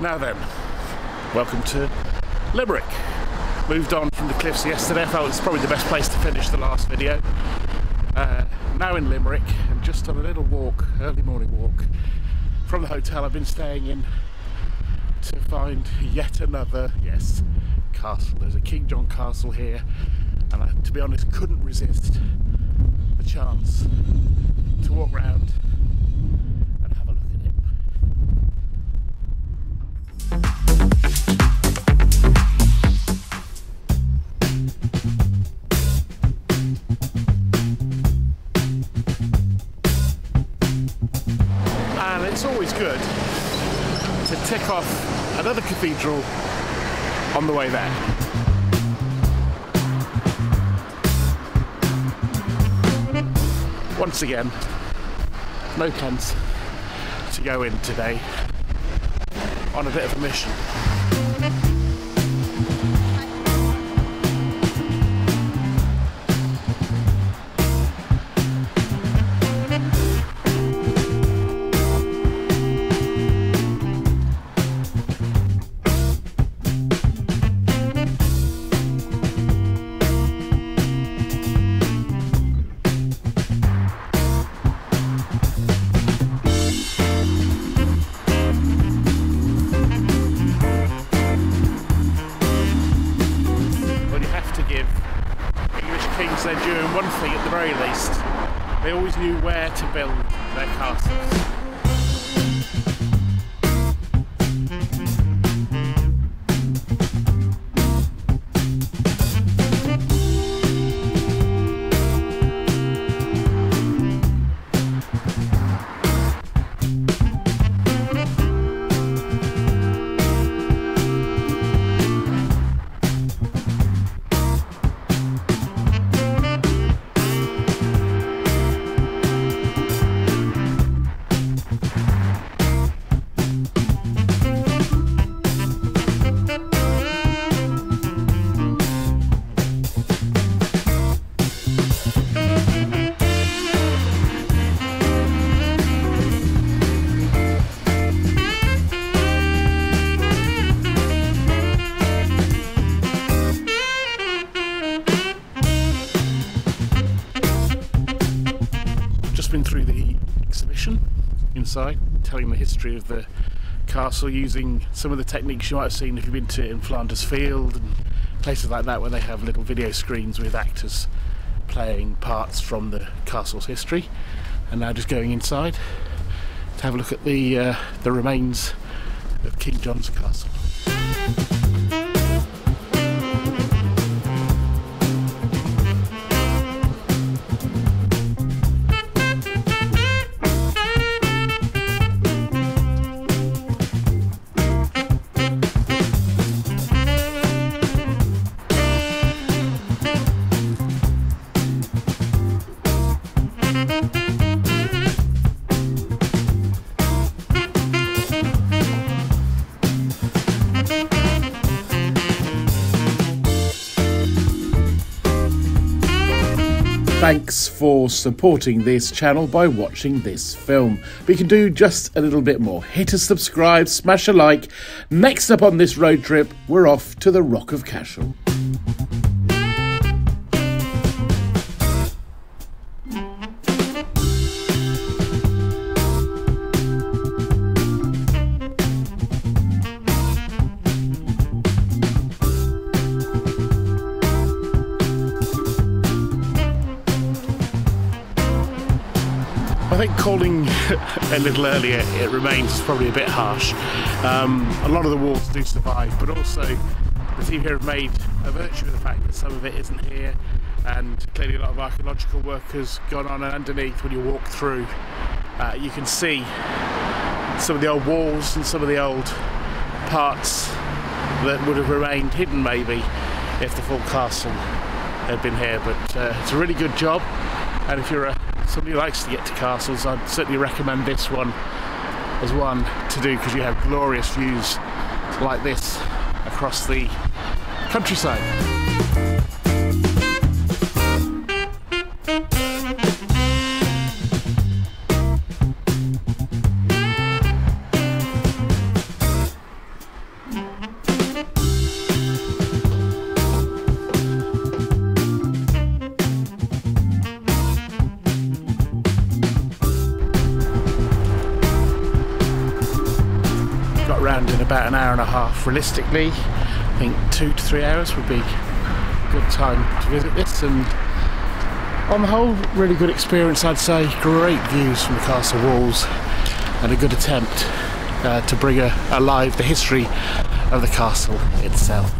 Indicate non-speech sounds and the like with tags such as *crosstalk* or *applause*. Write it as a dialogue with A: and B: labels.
A: Now then, welcome to Limerick. Moved on from the cliffs yesterday, I felt it's probably the best place to finish the last video. Uh, now in Limerick, and just on a little walk, early morning walk, from the hotel I've been staying in to find yet another, yes, castle. There's a King John Castle here, and I, to be honest, couldn't resist the chance to walk round to tick off another cathedral on the way there. Once again, no plans to go in today on a bit of a mission. Very least. They always knew where to build their castles. Through the exhibition inside, telling the history of the castle using some of the techniques you might have seen if you've been to in Flanders Field and places like that where they have little video screens with actors playing parts from the castle's history. And now just going inside to have a look at the uh, the remains of King John's castle. Thanks for supporting this channel by watching this film. You can do just a little bit more. Hit a subscribe, smash a like. Next up on this road trip, we're off to the Rock of Cashel. Think calling *laughs* a little earlier it remains probably a bit harsh. Um, a lot of the walls do survive, but also the team here have made a virtue of the fact that some of it isn't here, and clearly a lot of archaeological work has gone on. And underneath, when you walk through, uh, you can see some of the old walls and some of the old parts that would have remained hidden, maybe, if the full castle had been here. But uh, it's a really good job, and if you're a somebody likes to get to castles, I'd certainly recommend this one as one to do because you have glorious views like this across the countryside. Around in about an hour and a half. Realistically, I think two to three hours would be a good time to visit this and on the whole, really good experience I'd say. Great views from the castle walls and a good attempt uh, to bring a, alive the history of the castle itself.